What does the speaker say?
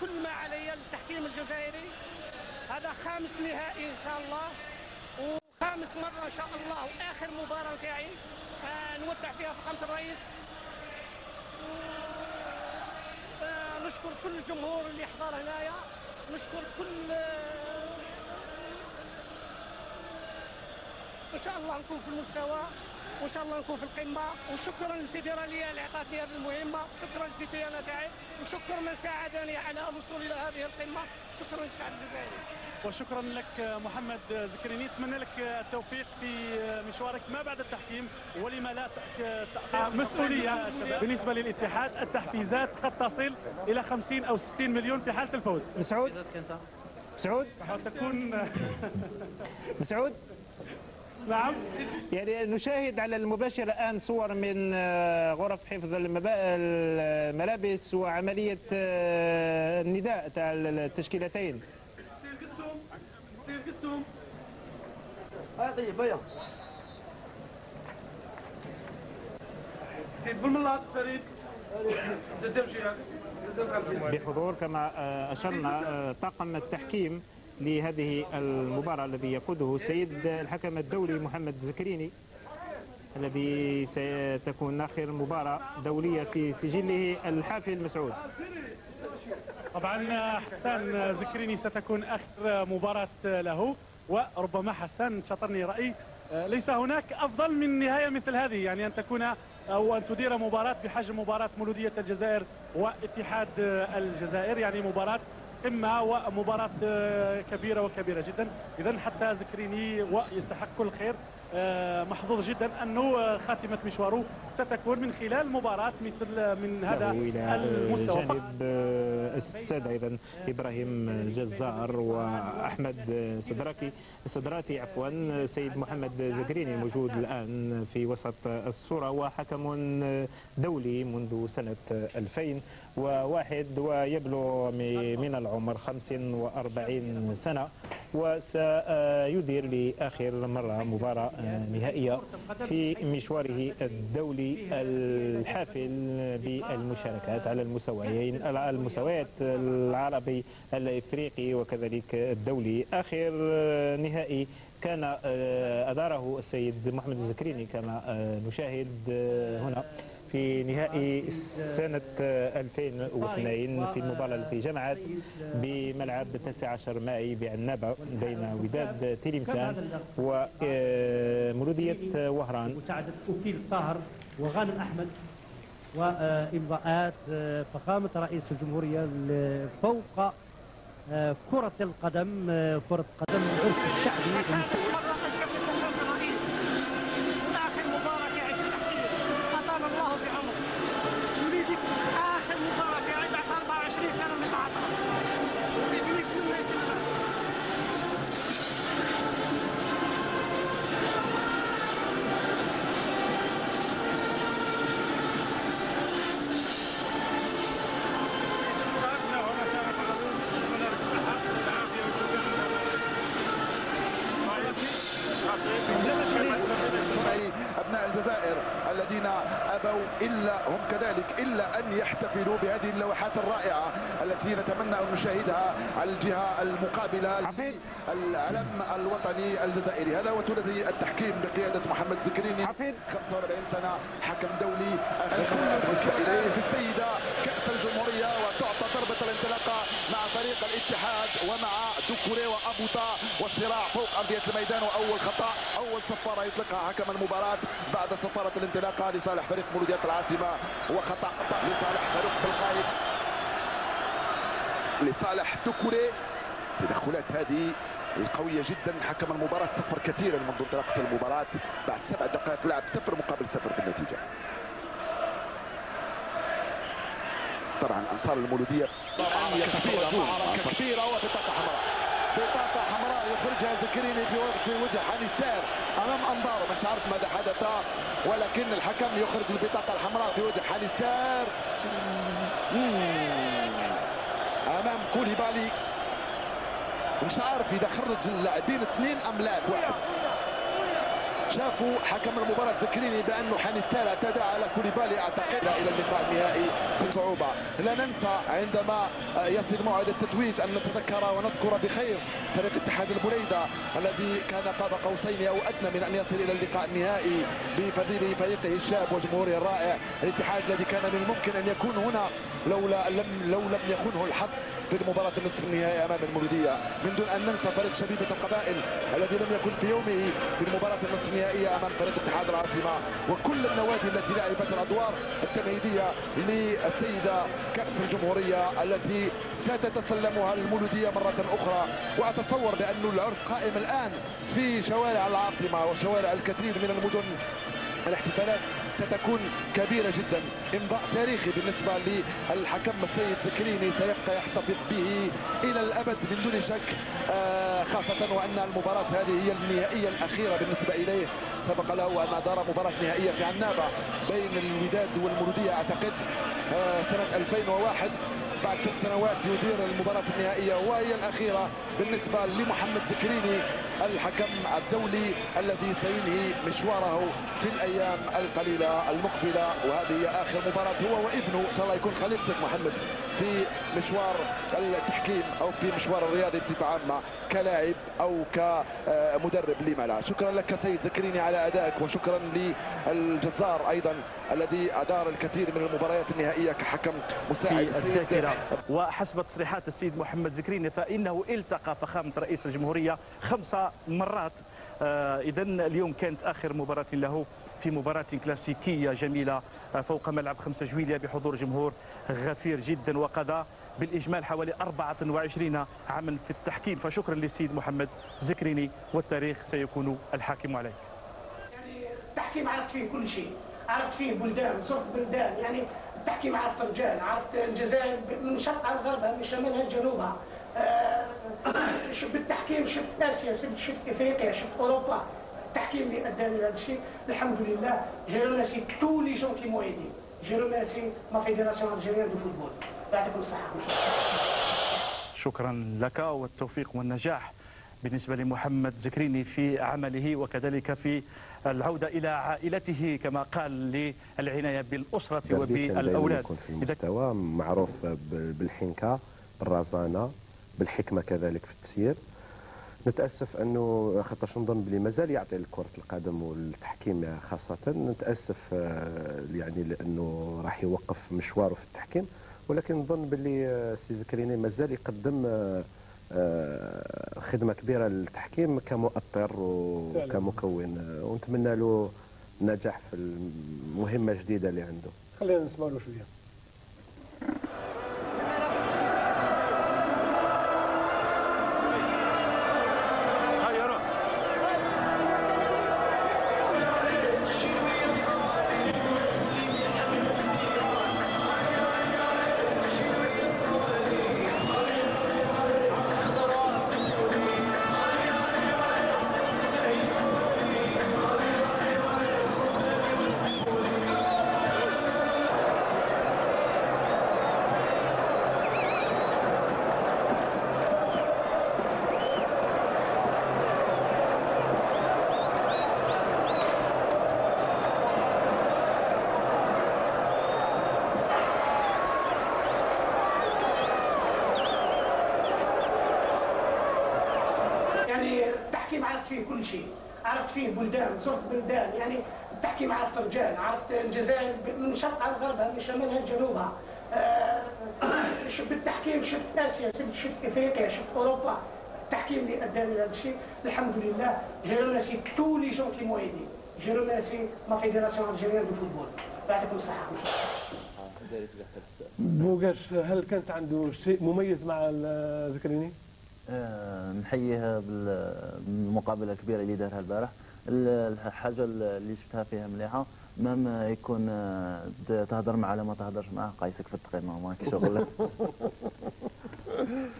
كل ما علي للتحكيم الجزائري. هذا خامس نهائي إن شاء الله. وخامس مرة إن شاء الله. وآخر مباراة تاعي آه نودع فيها فخامه الرئيس. نشكر كل الجمهور اللي حضر هنايا. نشكر كل إن شاء الله نكون في المستوى. وإن شاء الله نكون في القمة. وشكرا للفيدراليه اللي عطاتني هذه المهمة. شكرا للفيدراليه تاعي وشكرا من ساعدني على الوصول إلى هذه القمة. شكرا للشعب الجزائري. وشكرا لك محمد زكريني. أتمنى لك التوفيق في مشوارك ما بعد التحكيم ولما لا تأخذ مسؤولية. بالنسبة للاتحاد التحفيزات قد تصل إلى 50 أو 60 مليون في حالة الفوز. مسعود؟ مسعود؟ تكون مسعود؟ نعم. يعني نشاهد على المباشر الآن صور من آه، غرف حفظ الملابس وعملية آه، النداء تاع التشكيلتين. بالملاط فريد. بحضور كما آه، أشرنا آه، طاقم التحكيم. لهذه المباراة الذي يقوده السيد الحكم الدولي محمد زكريني الذي ستكون آخر مباراة دولية في سجله الحافل مسعود طبعا حسان زكريني ستكون آخر مباراة له وربما حسان شطرني رأي ليس هناك أفضل من نهاية مثل هذه يعني أن تكون أو أن تدير مباراة بحجم مباراة مولودية الجزائر واتحاد الجزائر يعني مباراة قمه ومباراة كبيرة وكبيرة جدا. اذا حتى زكريني ويستحق كل خير آه، محظوظ جدا أنه خاتمة مشواره ستكون من خلال مباراة مثل من هذا المستوى. جانب آه، السادة أيضا إبراهيم الجزار وأحمد صدراكي صدراتي عفوا سيد محمد زكريني موجود الآن في وسط الصورة وحكم دولي منذ سنة 2000 وواحد ويبلغ من العمر 45 سنة وسيدير لآخر مرة مباراة نهائية في مشواره الدولي الحافل بالمشاركات على المستويين المستويات العربي الإفريقي وكذلك الدولي. آخر نهائي كان آه، أداره السيد محمد الزكريني كما آه، نشاهد آه، هنا. في نهائي سنة آه، 2002 في المباراة التي جمعت بملعب 19 ماي بعنابة بين وداد تيليمسان ومولودية وهران. مساعدة وكيل طاهر وغانم أحمد وإمضاءات آه، فخامة رئيس الجمهورية فوق آه، كرة القدم آه، كرة قدم الشعبي. هم كذلك إلا أن يحتفلوا بهذه اللوحات الرائعة التي نتمنى أن نشاهدها على الجهة المقابلة العلم الوطني الجزائري. هذا هو ثلاثي التحكيم بقيادة محمد زكريني. 45 سنة حكم دولي. اليه في السيدة كأس الجمهورية الانطلاقه مع فريق الاتحاد ومع دوكوري وابوطا والصراع فوق أرضية الميدان وأول خطأ. أول صفارة يطلقها حكم المباراة بعد صفارة الانطلاقة لصالح فريق مولودية العاصمة وخطأ لصالح فاروق بالقايد لصالح دوكوري. تدخلات هذه القوية جدا. حكم المباراة صفر كثيرا منذ انطلاقة المباراة. بعد سبع دقائق لعب صفر مقابل صفر في النتيجة طبعا أنصار المولودية الآن يتفرجون معركة كبيرة وبطاقة حمراء. بطاقة حمراء يخرجها زكريني في وجه في وجه حنيسار أمام انظاره مش عارف ماذا حدث ولكن الحكم يخرج البطاقة الحمراء في وجه حنيسار أمام كوليبالي. مش عارف اذا خرج اللاعبين اثنين أم لاعب واحد. شافوا حكم المباراة زكريني بأنه حنستال اعتدى على كوليبالي. أعتقد إلى اللقاء النهائي بصعوبة. لا ننسى عندما يصل موعد التتويج أن نتذكر ونذكر بخير فريق اتحاد البليدة الذي كان قاب قوسين أو أدنى من أن يصل إلى اللقاء النهائي بفضيل فريقه الشاب وجمهوره الرائع الاتحاد الذي كان من الممكن أن يكون هنا لولا لم لو لم يكنه الحظ في المباراة النصف النهائي أمام المولودية. من دون أن ننسى فريق شبيبة القبائل الذي لم يكن في يومه في المباراة النصف النهائية أمام فريق اتحاد العاصمة وكل النوادي التي لعبت الأدوار التمهيدية للسيدة كأس الجمهورية التي ستتسلمها المولودية مرة أخرى. وأتصور بأن العرس قائم الآن في شوارع العاصمة وشوارع الكثير من المدن. الاحتفالات ستكون كبيرة جدا. إمضاء تاريخي بالنسبة للحكم السيد سكريني سيبقى يحتفظ به إلى الأبد من دون شك. آه خاصة وأن المباراة هذه هي النهائية الأخيرة بالنسبة إليه. سبق له أن أدار مباراة نهائية في عنابة بين الوداد والمولودية أعتقد آه سنة 2001 بعد ست سنوات يدير المباراة النهائية وهي الأخيرة بالنسبة لمحمد سكريني الحكم الدولي الذي سينهي مشواره في الأيام القليلة المقبلة وهذه هي آخر مباراة هو وابنه. إن شاء الله يكون خليفتك محمد في مشوار التحكيم أو في مشوار الرياضي بصفة عامة كلاعب أو كمدرب لما لا. شكرا لك سيد زكريني على أدائك وشكرا للجزار أيضا. الذي أدار الكثير من المباريات النهائية كحكم مساعد في الذاكرة وحسب تصريحات السيد محمد زكريني فإنه التقى فخامة رئيس الجمهورية خمس مرات. آه إذا اليوم كانت آخر مباراة له في مباراة كلاسيكية جميلة آه فوق ملعب 5 جويلية بحضور جمهور غفير جدا وقضى بالإجمال حوالي 24 عاما في التحكيم. فشكرا للسيد محمد زكريني والتاريخ سيكون الحاكم عليه يعني التحكيم عرفت فيه كل شيء. عرفت فيه بلدان زرت بلدان يعني التحكيم عرفت رجال عرفت الجزائر من شرقها لغربها من شمالها لجنوبها آه شفت التحكيم شفت آسيا شفت إفريقيا شفت أوروبا. التحكيم اللي اداني هذا الشيء الحمد لله. je remercie tous les gens qui m'ont aidé je remercie ma fédération الجزائريه de football يعطيكم الصحه شكرا لك والتوفيق والنجاح. بالنسبة لمحمد زكريني في عمله وكذلك في العودة إلى عائلته كما قال للعناية بالأسرة وبالأولاد. يكون في المستوى معروف بالحنكة بالرزانة بالحكمة كذلك في التسيير نتأسف أنه خاطرش نظن بلي مازال يعطي لكره القدم والتحكيم خاصة. نتأسف آه، يعني لأنه راح يوقف مشواره في التحكيم. ولكن نظن باللي سي زكريني مازال يقدم آه، آه، خدمة كبيرة للتحكيم كمؤطر وكمكون ونتمنى له نجاح في المهمة الجديدة اللي عنده. خلينا نسمع له شوية كل شيء. عرفت فيه بلدان زرت بلدان يعني التحكيم عرفت رجال عرفت؟ الجزائر من شرقها لغربها من شمالها لجنوبها آه شفت التحكيم شفت آسيا شفت إفريقيا شفت أوروبا. التحكيم اللي أداني هذا الشيء الحمد لله. je remercie tous les gens qui m'ont aidé je remercie ma fédération الجزائريه de football يعطيكم الصحه بوغاش هل كانت عنده شيء مميز مع زكريني؟ آه، نحييه بالمقابلة الكبيرة اللي دارها البارح. الحاجة اللي شفتها فيها مليحة. مام يكون آه، تهضر معاه لا ما تهضرش معاه قايسك في التقييم ما شغل.